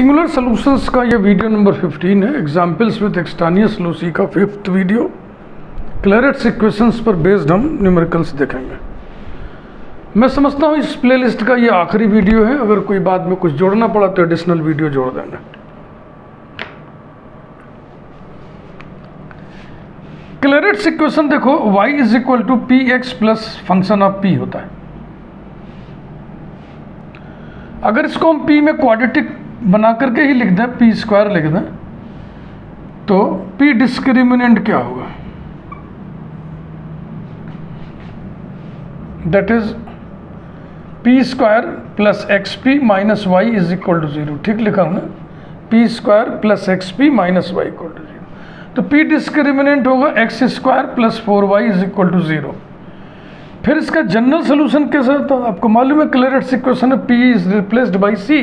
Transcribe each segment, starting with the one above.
Singular solutions का ये video number 15 है। एग्जाम्पल्स विद एक्सटानियस लूसी का फिफ्थ वीडियो क्लैरेट्स इक्वेशंस पर बेस्ड हम न्यूमेरिकल्स देखेंगे। मैं समझता हूँ इस प्लेलिस्ट का ये आखिरी वीडियो है। अगर कोई बाद में कुछ जोड़ना पड़ा तो एडिशनल वीडियो जोड़ देंगे। क्लैरेट्स इक्वेशन देखो, y is equal to p x plus function of p होता है। अगर इसको हम p में क्वाड्रेटिक बना करके ही लिख दें पी स्क्वायर लिख दें। तो p डिस्क्रिमिनेंट क्या होगा? That is p square plus x p minus y is equal to zero ठीक लिखा हूँ ना p square plus x p minus y equal to zero तो पी डिस्क्रिमिनेंट होगा x square plus four y is equal to zero फिर इसका general solution कैसा है? आपको मालूम है क्लियरेट्स इक्वेशन है p is replaced by c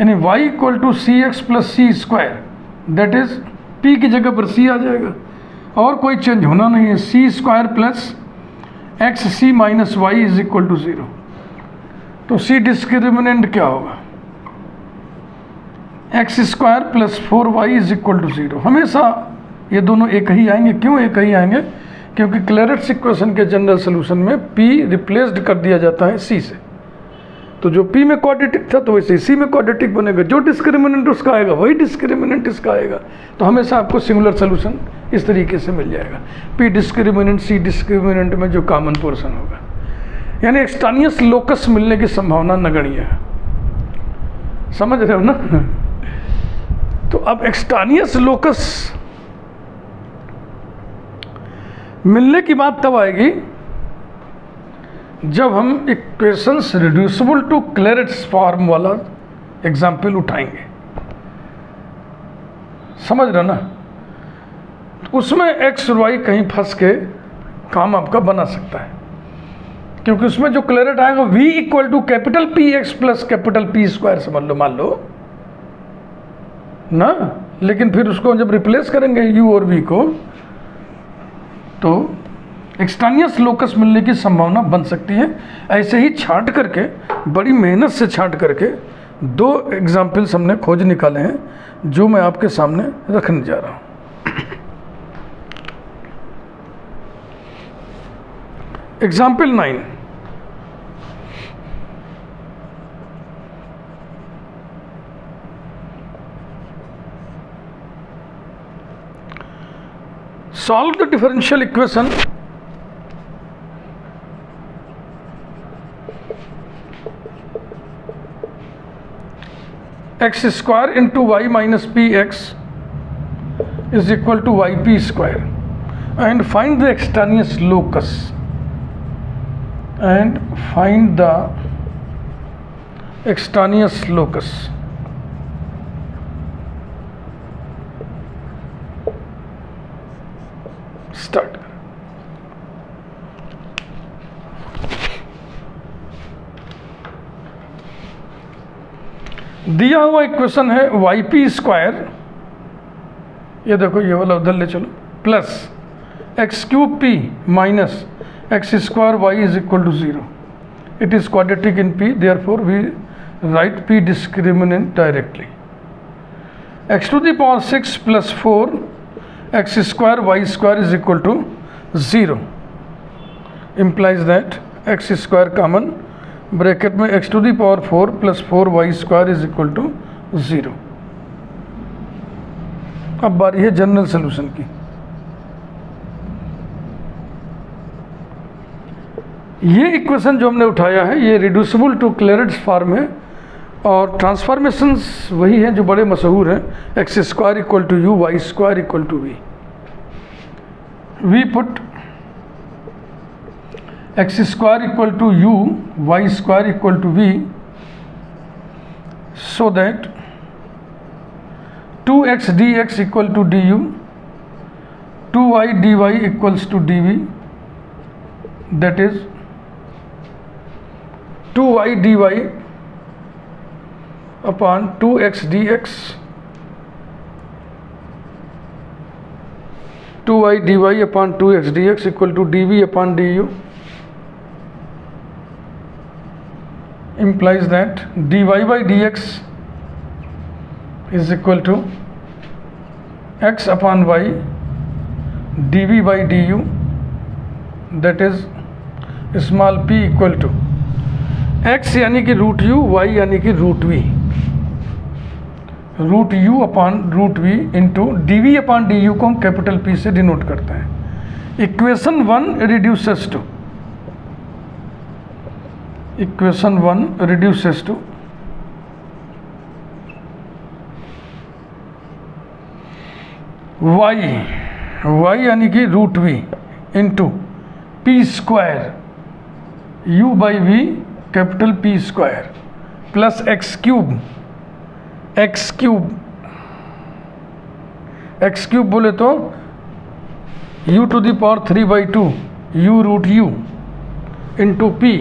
यानी y equal to c x plus c square that is p की जगह पर सी आ जाएगा। और कोई चेंज होना नहीं है। C square plus x c minus y is equal to zero तो सी डिस्क्रिमिनेंट क्या होगा? X square plus four y is equal to zero हमेशा ये दोनों एक ही आएँगे। क्यों एक ही आएँगे? क्योंकि क्लैरेट्स इक्वेशन के जनरल सोल्यूशन में पी रिप्लेस्ड कर दिया जाता है सी से। तो जो पी में क्वाड्रेटिक था तो वैसे सी में क्वाड्रेटिक बनेगा। जो डिस्क्रिमिनेंट उसका आएगा, वही डिस्क्रिमिनेंट इसका आएगा। तो हमेशा आपको सिंगुलर सोल्यूशन इस तरीके से मिल जाएगा। पी डिस्क्रिमिनेंट सी डिस्क्रिमिनेंट में जो कॉमन पोर्सन होगा। यानी एक्सटानियस लोकस मिलने की संभावना नगण्य है। समझ रहे हो ना? तो अब एक्सटानियस लोकस मिलने की बात तब आएगी जब हम equations reducible to Clairaut's form वाला एग्ज़ाम्पल उठाएँगे। समझ रहे ना? उसमें एक्स वाई कहीं फंस के काम आपका बना सकता है। क्योंकि उसमें जो क्लैरेट आएगा, v equal to capital P x plus capital P square समझ लो, मान लो। ना? लेकिन फिर उसको जब रिप्लेस करेंगे u और v को तो एक्सटानियस लोकस मिलने की संभावना बन सकती है। ऐसे ही छांट करके, बड़ी मेहनत से छांट करके दो एग्जाम्पल्स हमने खोज निकाले हैं, जो मैं आपके सामने रखने जा रहा हूँ। Example nine solve the differential equation x square into y minus px is equal to yp square. And find the extraneous locus. And find the extraneous locus दिया हुआ इक्वेशन है वाई पी स्क्वायर ये देखो, ये वाला उधर ले चलो। Plus x cube p minus x square y is equal to zero it is quadratic in p therefore we write p discriminant directly x to the power six plus four x square y square is equal to zero implies that x square common bracket में x to the power four plus four y square is equal to zero अब बारी है general solution की। ये equation जो हमने उठाया है, ये रिड्यूसिबल टू क्लैरेट्स फॉर्म है और ट्रांसफॉर्मेशंस वही हैं जो बड़े मशहूर हैं। X square equal to u y square equal to v we put x square equal to u y square equal to v so that 2x dx equal to du 2y dy equals to dv that is 2y dy upon 2x dx 2y dy upon 2x dx equal to dv upon du implies that dy by dx is equal to x upon y dv by du, that is small p equal to x यानी कि root u y यानी कि root v root u upon root v into d v upon d को हम capital P से denote करते हैं। Equation one reduces to equation one reduces to y y यानी कि root v into p square u by v capital P square plus x cube x cube x cube बोले तो u to the power three by two u root u into p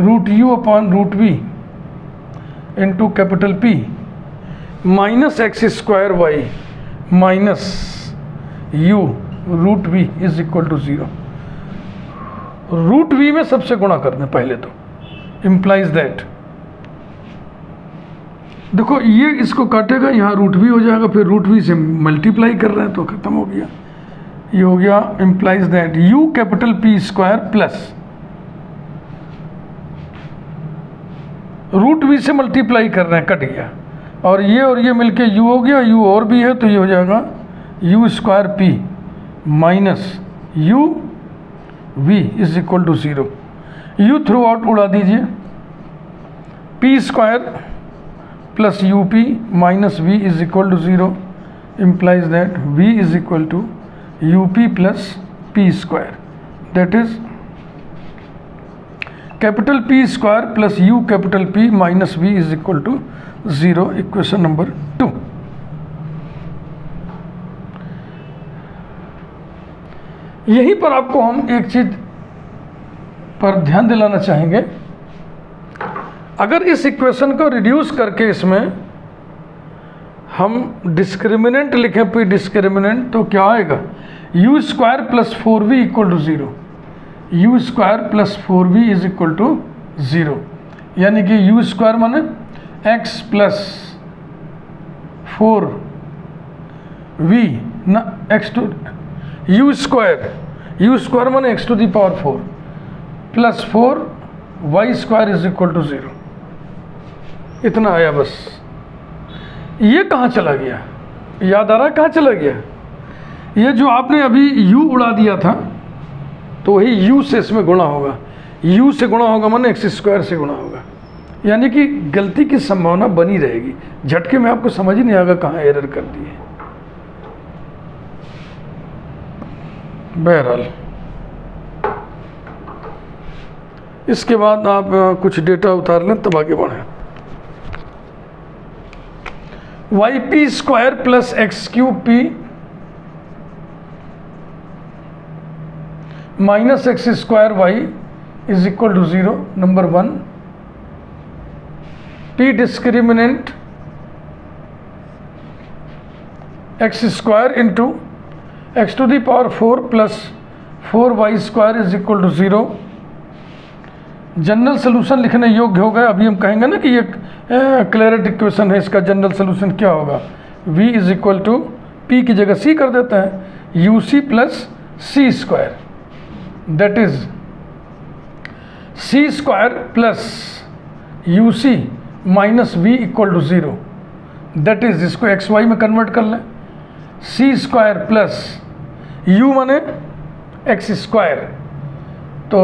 root u upon root v into capital P minus x square y minus u root v is equal to zero root v में सबसे गुणा कर दें पहले तो। Implies that देखो, ये इसको काटेगा, यहाँ रूट वी हो जाएगा, फिर रूट वी से मल्टीप्लाई कर रहे हैं तो ख़त्म हो गया। ये हो गया implies that u capital P square plus v से मल्टीप्लाई कर रहे हैं, कट गया। और ये और ये मिलके यू हो गया यू और भी है तो ये हो जाएगा u square p minus u v is equal to zero u throughout उड़ा दीजिए। P square plus u p minus v is equal to zero implies that v is equal to up plus p square that is capital p square plus u capital P minus v is equal to zero equation number two यहीं पर आपको हम एक चीज़ पर ध्यान दिलाना चाहेंगे। अगर इस इक्वेशन को रिड्यूस करके इसमें हम डिस्क्रिमिनेंट लिखें पी डिस्क्रिमिनेंट तो क्या आएगा? U square plus four v equal to zero u square plus four v is equal to zero यानी कि यू स्क्वायर माने एक्स प्लस फोर वी ना x to u square u square माने x to the power four plus four y square is equal to zero इतना आया बस। ये कहाँ चला गया? याद आ रहा कहाँ चला गया? ये जो आपने अभी u उड़ा दिया था तो वही u से इसमें गुणा होगा। U से गुणा होगा माने एक्स स्क्वायर से गुणा होगा। यानी कि गलती की संभावना बनी रहेगी। झटके में आपको समझ ही नहीं आएगा कहाँ एरर कर दिए। बहरहाल। इसके बाद आप कुछ डेटा उतार लें, तब आगे बढ़ें। Y p square plus x cube p minus x square y is equal to zero number one p discriminant x square into x to the power 4 plus 4y square is equal to zero general solution लिखने योग्य हो गए अभी हम कहेंगे ना कि ये क्लैरिट इक्वेशन है, इसका जनरल सोल्यूशन क्या होगा? V is equal to p की जगह c कर देते हैं। U c plus c square that is c square plus u c minus v equal to zero that is इसको एक्स वाई में कन्वर्ट कर लें। सी स्क्वायर प्लस यू माने एक्स स्क्वायर तो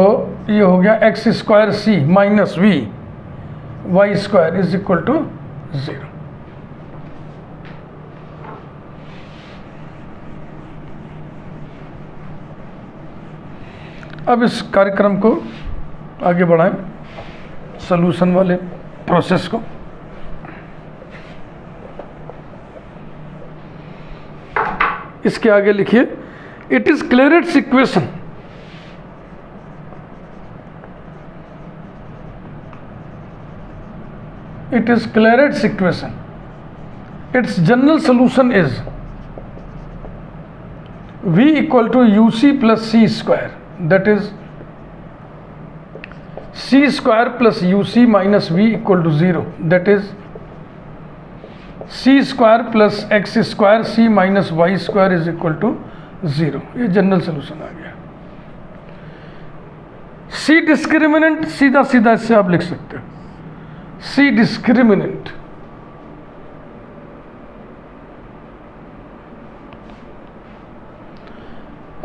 ये हो गया x square c minus v y square is equal to zero अब इस कार्यक्रम को आगे बढ़ाएँ सोल्यूशन वाले प्रोसेस को। इसके आगे लिखिए it is Clairaut's equation it is Clairaut's equation its general solution is v equal to u c plus c square that is, c square plus uc minus v equal to 0 that is c square plus x square c minus y square is equal to zero ये general solution आ गया। C discriminant सीधा सीधा इससे आप लिख सकते हो। सी डिस्क्रिमिनेंट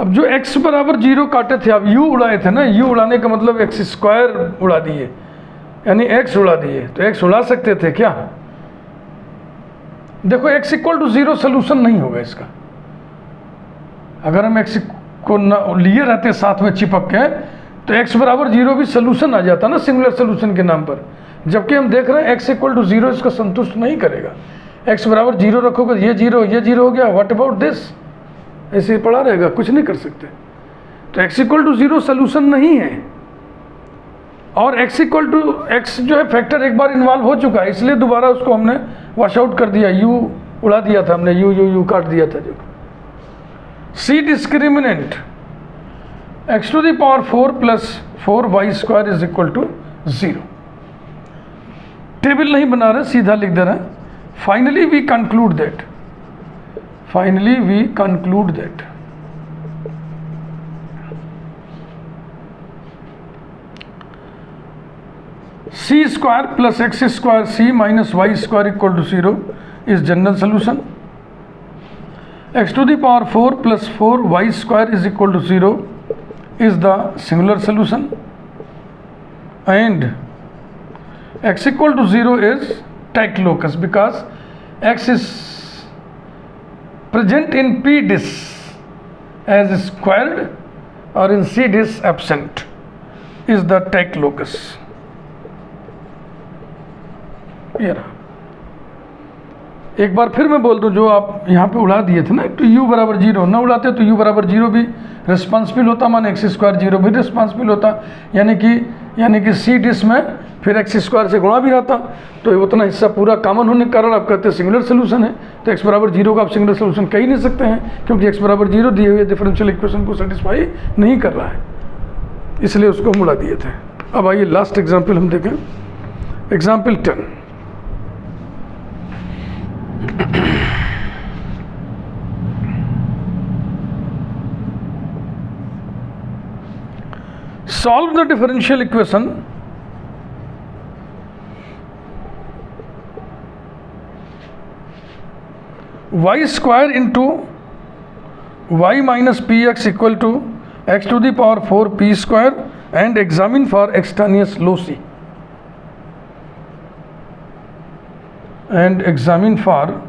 अब जो x बराबर ज़ीरो काटे थे, अब u उड़ाए थे ना, u उड़ाने का मतलब एक्स स्क्वायर उड़ा दिए, यानी x उड़ा दिए तो x उड़ा सकते थे क्या? देखो, x equal to zero solution नहीं होगा इसका। अगर हम x को न लिए रहते साथ में चिपक के तो x बराबर ज़ीरो भी सोल्यूशन आ जाता ना सिंगुलर सोल्यूशन के नाम पर। जबकि हम देख रहे हैं x इक्वल टू ज़ीरो इसका संतुष्ट नहीं करेगा। x बराबर ज़ीरो रखोगे, ये ज़ीरो ये ज़ीरो हो गया व्हाट अबाउट दिस ऐसे ही पड़ा रहेगा, कुछ नहीं कर सकते। तो x equal to zero solution नहीं है। और x इक्वल टू एक्स जो है फैक्टर एक बार इन्वॉल्व हो चुका है, इसलिए दोबारा उसको हमने वॉश आउट कर दिया। U उड़ा दिया था हमने, u u u काट दिया था जो। C discriminant x to the power four plus four y square is equal to zero table नहीं बना रहे, सीधा लिख दे रहे हैं। Finally we conclude that finally we conclude that. C square plus x square c minus y square equal to 0 is general solution. X to the power 4 plus 4 y square is equal to 0 is the singular solution. And x equal to 0 is Tek locus because x is present in P dis as squared or in C dis absent is the Tek locus. रहा एक बार फिर मैं बोल दूँ, जो आप यहाँ पे उड़ा दिए थे ना तो u बराबर ज़ीरो। ना उड़ाते तो u बराबर ज़ीरो भी रिस्पॉन्सिबल होता, माने एक्स स्क्वायर ज़ीरो भी रिस्पॉन्सिबल होता। यानी कि यानी कि सी डिस में फिर एक्स स्क्वायर से गुणा भी रहता। तो उतना हिस्सा पूरा कॉमन होने के कारण आप कहते हैं सिंगुलर सोल्यूशन है। तो एक्स बराबर ज़ीरो का आप सिंगुलर सोल्यूशन कह ही नहीं सकते हैं, क्योंकि एक्स बराबर ज़ीरो दिए हुए डिफरेंशियल इक्वेशन को सेटिस्फाई नहीं कर रहा है। इसलिए उसको हम उड़ा दिए थे। अब आइए लास्ट एग्ज़ाम्पल हम देखें। Example ten solve the differential equation y square into y minus px equal to x to the power 4 p square and examine for extraneous loci and examine for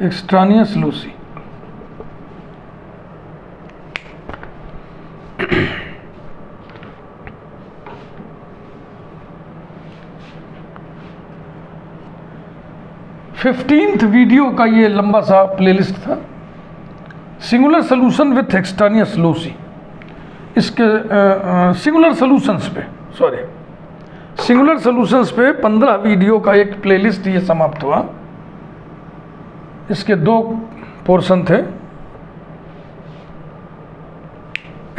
extraneous loci fifteenth video का ये लंबा सा playlist था। Singular solution with extraneous loci इसके singular solutions पे sorry singular solutions पे पंद्रह video का एक प्लेलिस्ट ये समाप्त हुआ। इसके दो पोर्शन थे।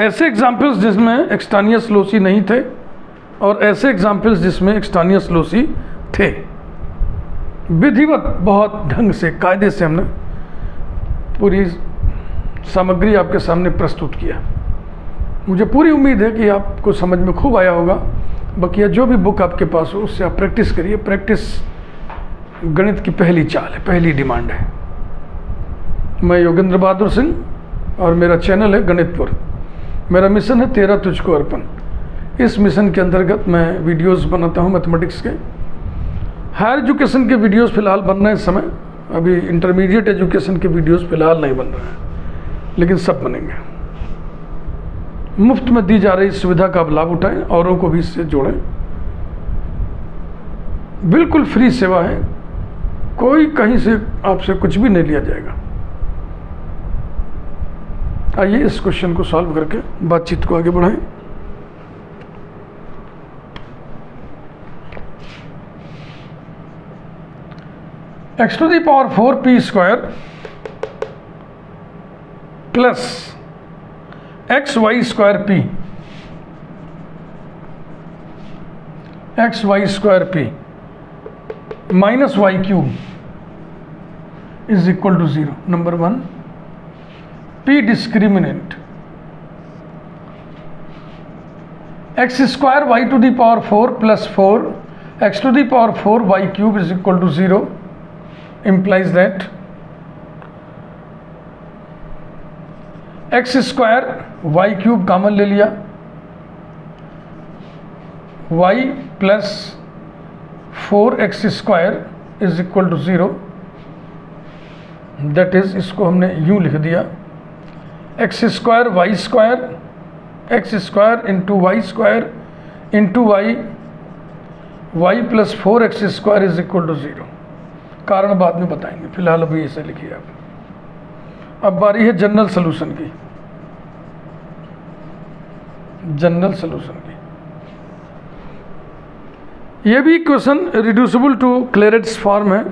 ऐसे एग्जाम्पल्स जिसमें एक्सटानियस लोसी नहीं थे और ऐसे एग्जाम्पल्स जिसमें एक्सटानियस लोसी थे। विधिवत बहुत ढंग से, कायदे से हमने पूरी सामग्री आपके सामने प्रस्तुत किया। मुझे पूरी उम्मीद है कि आपको समझ में खूब आया होगा। बकिया, जो भी बुक आपके पास हो, उससे आप प्रैक्टिस करिए। प्रैक्टिस गणित की पहली चाल है, पहली डिमांड है। मैं योगेंद्र बहादुर सिंह और मेरा चैनल है गणितपुर। मेरा मिशन है तेरह तुझको अर्पण। इस मिशन के अंतर्गत मैं वीडियोस बनाता हूँ मैथमेटिक्स के। हायर एजुकेशन के वीडियोस फ़िलहाल बन रहे हैं इस समय। अभी इंटरमीडिएट एजुकेशन के वीडियोस फ़िलहाल नहीं बन रहे हैं, लेकिन सब बनेंगे। मुफ़्त में दी जा रही सुविधा का आप लाभ उठाएँ, औरों को भी इससे जोड़ें। बिल्कुल फ्री सेवा है, कोई कहीं से आपसे कुछ भी नहीं लिया जाएगा। आइए इस क्वेश्चन को सॉल्व करके बातचीत को आगे बढ़ाएँ। x to the power 4p square plus xy square p. Xy square p minus y cube is equal to 0 number 1 p discriminant. X square y to the power 4 plus 4 x to the power 4 y cube is equal to 0 implies that x square y cube common ले लिया। Y plus four x square is equal to zero that is इसको हमने यूँ लिख दिया। X square y square x square into y square into y y plus four x square is equal to zero कारण बाद में बताएँगे, फ़िलहाल अभी ऐसे लिखिए आप। अब बारी है जनरल सोल्यूशन की। जनरल सोल्यूशन की। ये भी question reducible to Clairaut's form है।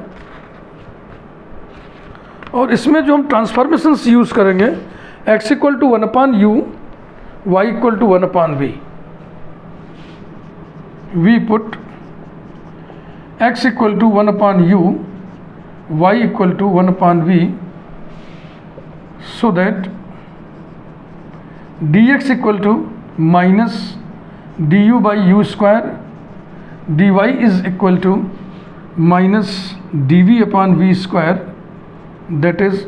और इसमें जो हम ट्रांसफॉर्मेशन यूज़ करेंगे x equal to one upon u y equal to one upon v we put x equal to one upon u y equal to 1 upon v so that dx equal to minus du by u square dy is equal to minus dv upon v square that is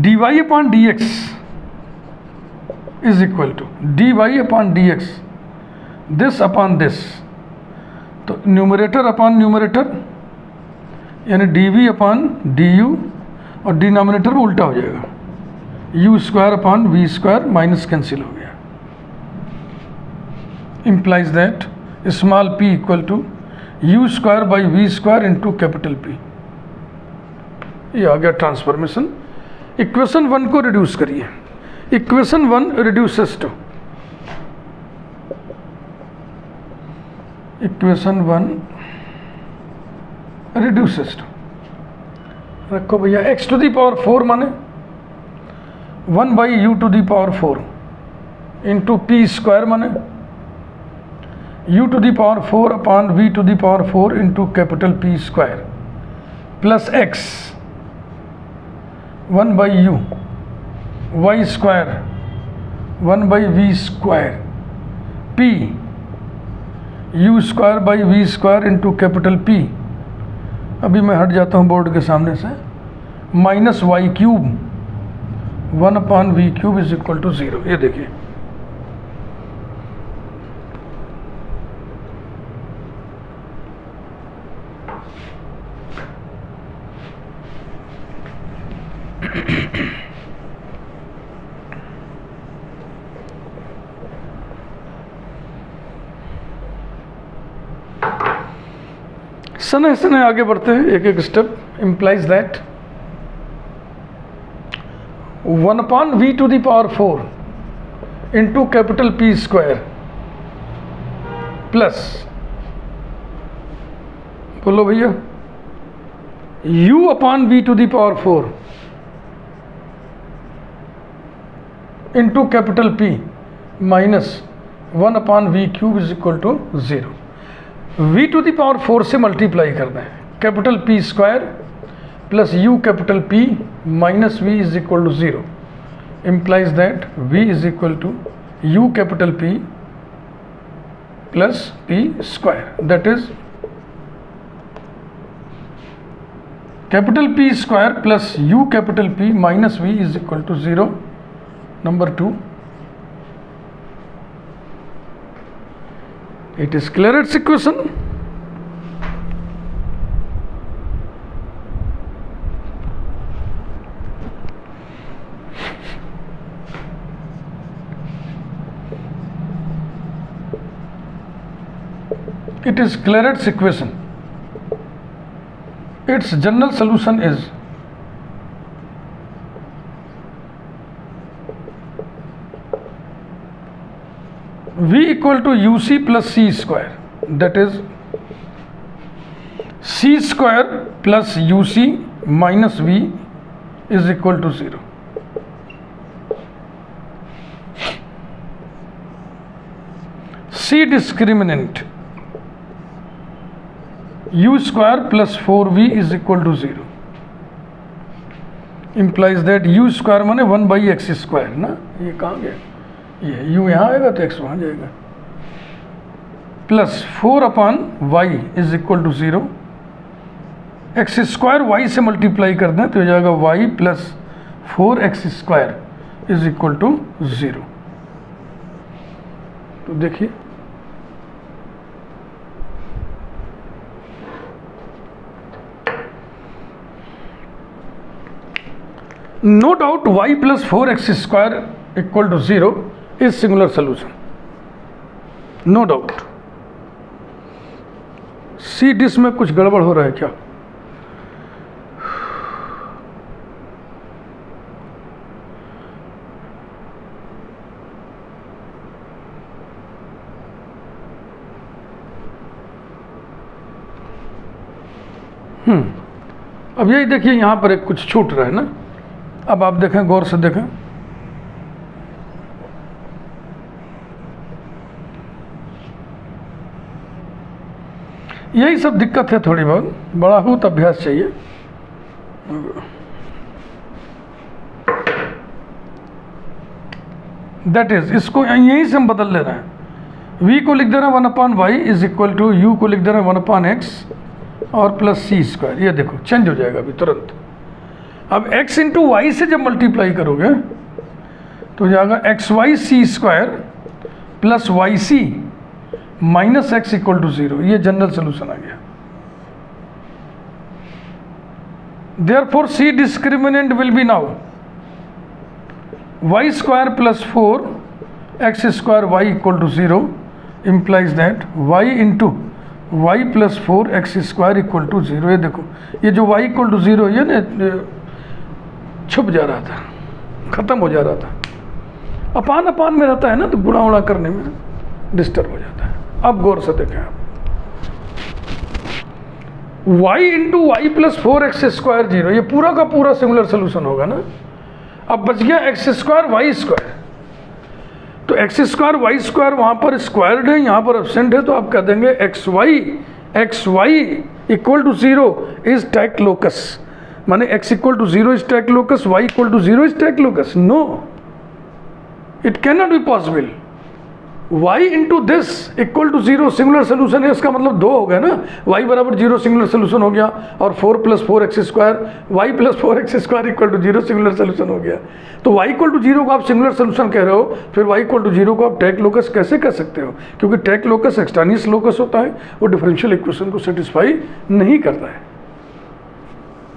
dy upon dx is equal to dy upon dx this upon this numerator upon numerator यानी d v upon d u और denominator में उल्टा हो जाएगा। U square upon v square minus cancel हो गया। Implies that small p equal to u square by v square into capital P ये आ गया ट्रांसफॉर्मेशन इक्वेशन वन को रिड्यूस करिए। Equation one reduces to equation one reduces रखो भैया x to the power four माने one by u to the power four into p square माने u to the power four upon v to the power four into capital P square plus x one by u y square one by v square p u square by v square into capital P अभी मैं हट जाता हूँ board के सामने से। Minus y cube one upon v cube is equal to zero ये देखिए। सने सने आगे बढ़ते हैं। एक एक step implies that one upon v to the power four into capital P square plus बोलो भैया, u upon v to the power four into capital P minus one upon v cube is equal to zero v to the power four से multiply करना है। Capital p square plus u capital p minus v is equal to zero implies that v is equal to u capital p plus p square that is capital P square plus u capital P minus v is equal to zero number two it is clear its equation. It is Clairaut's equation. Its general solution is equal to uc plus c square. That is, c square plus uc minus v is equal to 0 c discriminant. U square plus four v is equal to zero implies that u square माने one by x square ना? ये कहाँ गया? ये you यहाँ आएगा तो x वहाँ जाएगा। Plus four upon y is equal to zero x square y से मल्टीप्लाई कर दें तो हो जाएगा y plus four x square is equal to zero तो देखिए। No doubt y plus four x square equal to zero is singular solution no doubt c dis में कुछ गड़बड़ हो रहा है क्या? हम्म अब यही देखिए, यहाँ पर एक कुछ छूट रहा है ना? अब आप देखें, गौर से देखें। यही सब दिक्कत है थोड़ी बहुत। बड़ा हो तो अभ्यास चाहिए। दैट इज़ इसको यहीं से हम बदल ले रहे हैं। V को लिख दे रहे हैं one upon y is equal to u को लिख दे रहे हैं वन अपॉन एक्स और प्लस सी स्क्वायर ये देखो चेंज हो जाएगा अभी तुरंत। अब x इंटू वाई से जब मल्टीप्लाई करोगे तो जाएगा x y c square plus y c minus x equal to zero, ये जनरल सोल्यूशन आ गया। Therefore c discriminant will be now y square plus four x square y equal to zero implies that y into y plus four x square equal to zero ये देखो, ये जो y equal to zero ये ना छुप जा रहा था, ख़त्म हो जा रहा था। अपान अपान में रहता है ना तो गुणा उड़ा करने में डिस्टर्ब हो जाता है। अब गौर से देखें आप। y into y plus four x square zero ये पूरा का पूरा सिमिलर सोल्यूशन होगा ना? अब बच गया एक्स स्क्वायर वाई स्क्वायर तो एक्स स्क्वायर वाई स्क्वायर वहाँ पर स्क्वायर्ड है, यहाँ पर एबसेंट है तो आप कह देंगे x y x y equal to zero is tac locus माने x equal to zero is tac locus y equal to zero is tac locus no it can not be possible y into this equal to zero singular solution है इसका मतलब दो हो गया ना। y बराबर zero singular solution हो गया और four plus four x square y plus four x square equal to zero singular solution हो गया। तो y इक्वल टू ज़ीरो को आप सिंगुलर सोल्यूशन कह रहे हो, फिर y इक्वल टू ज़ीरो को आप टैक लोकस कैसे कह सकते हो? क्योंकि टैक लोकस एक्सटानियस लोकस होता है, वो डिफरेंशियल इक्वेशन को सेटिस्फाई नहीं करता है।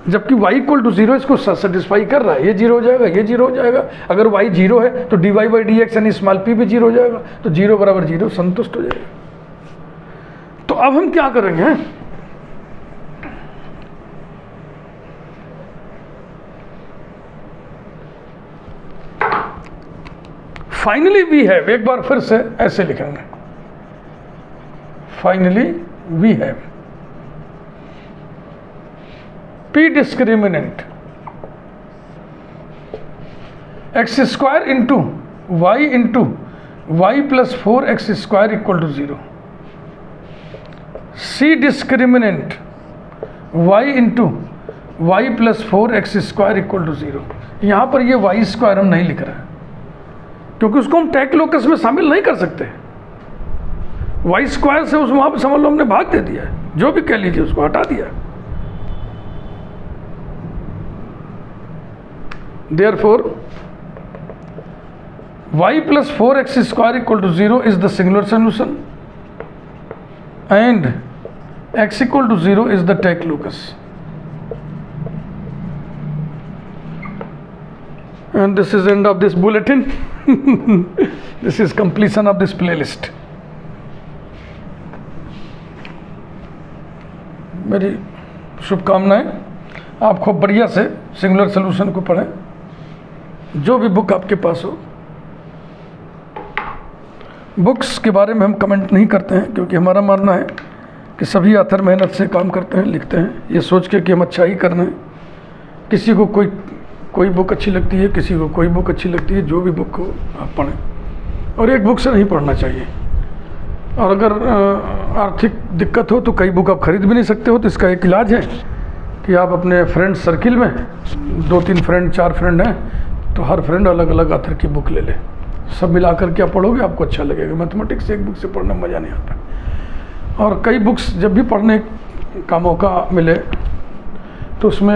जबकि y इक्वल टू ज़ीरो इसको सेटिस्फाई कर रहा है। ये ज़ीरो हो जाएगा, ये ज़ीरो हो जाएगा। अगर y ज़ीरो है तो d y by d x यानी स्मॉल पी भी ज़ीरो हो जाएगा तो ज़ीरो बराबर ज़ीरो संतुष्ट हो जाएगा। तो अब हम क्या करेंगे? फाइनली वी हैव एक बार फिर से ऐसे लिखेंगे। Finally we have p discriminant x square into y into y plus four x square equal to zero c discriminant y into y plus four x square equal to zero यहाँ पर ये y square हम नहीं लिख रहे क्योंकि उसको हम टैक लोकस में शामिल नहीं कर सकते। वाई स्क्वायर से उस वहाँ पर समझ लो हमने भाग दे दिया जो भी कह लीजिए उसको हटा दिया therefore y plus 4x square equal to 0 is the singular solution and x equal to 0 is the Tek Lucas and this is end of this bulletin this is completion of this playlist मेरी शुभकामनाएँ आप खूब बढ़िया से singular solution को पढ़ें जो भी बुक आपके पास हो। बुक्स के बारे में हम कमेंट नहीं करते हैं, क्योंकि हमारा मानना है कि सभी आथर मेहनत से काम करते हैं, लिखते हैं। ये सोच के कि हम अच्छा ही कर रहे हैं। किसी को कोई कोई बुक अच्छी लगती है, किसी को कोई बुक अच्छी लगती है, जो भी बुक हो, आप पढ़ें। और एक बुक से नहीं पढ़ना चाहिए। और अगर आर्थिक दिक्कत हो तो कई बुक आप खरीद भी नहीं सकते हो तो इसका एक इलाज है कि आप अपने फ्रेंड सर्किल में दो तीन फ्रेंड चार फ्रेंड हैं तो हर फ्रेंड अलग अलग आथर की बुक ले ले। सब मिला करके आप पढ़ोगे? आपको अच्छा लगेगा। मैथमेटिक्स एक बुक से पढ़ने में मज़ा नहीं आता। और कई बुक्स जब भी पढ़ने का मौका मिले तो उसमें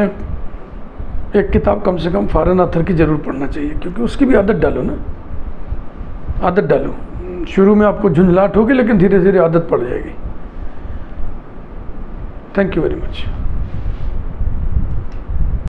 एक किताब कम से कम फॉरेन आथर की ज़रूर पढ़ना चाहिए, क्योंकि उसकी भी आदत डालो ना। आदत डालो। शुरू में आपको झुंझलाहट होगी, लेकिन धीरे धीरे आदत पड़ जाएगी। Thank you very much